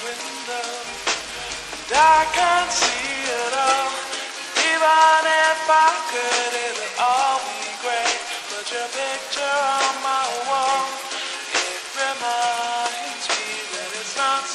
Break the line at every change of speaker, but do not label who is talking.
window. I can't see it all. Even if I could it'd all be great. Put your picture on my wall It reminds me that it's not